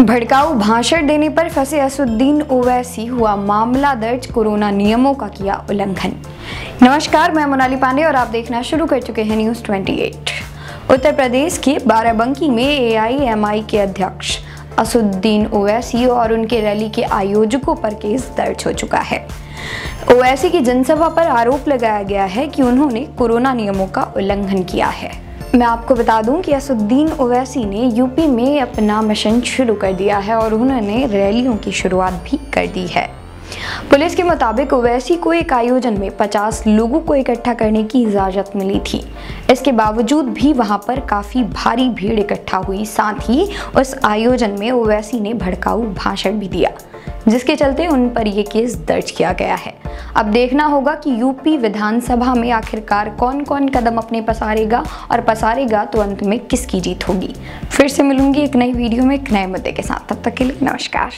भड़काऊ भाषण देने पर फंसे असुद्दीन ओवैसी हुआ मामला दर्ज, कोरोना नियमों का किया उल्लंघन। नमस्कार, मैं मोनाली पांडे और आप देखना शुरू कर चुके हैं न्यूज़ 28 उत्तर प्रदेश के बाराबंकी में एआईएमआई के अध्यक्ष असुद्दीन ओवैसी और उनके रैली के आयोजकों पर केस दर्ज हो चुका है। ओवैसी की जनसभा पर आरोप लगाया गया है कि उन्होंने कोरोना नियमों का उल्लंघन किया है। मैं आपको बता दूँ कि असुद्दीन ओवैसी ने यूपी में अपना मिशन शुरू कर दिया है और उन्होंने रैलियों की शुरुआत भी कर दी है। पुलिस के मुताबिक ओवैसी को एक आयोजन में 50 लोगों को इकट्ठा करने की इजाज़त मिली थी। इसके बावजूद भी वहाँ पर काफ़ी भारी भीड़ इकट्ठा हुई, साथ ही उस आयोजन में ओवैसी ने भड़काऊ भाषण भी दिया। जिसके चलते उन पर यह केस दर्ज किया गया है। अब देखना होगा कि यूपी विधानसभा में आखिरकार कौन कौन कदम अपने पसारेगा और पसारेगा तो अंत में किसकी जीत होगी। फिर से मिलूँगी एक नई वीडियो में एक नए मुद्दे के साथ। तब तक के लिए नमस्कार।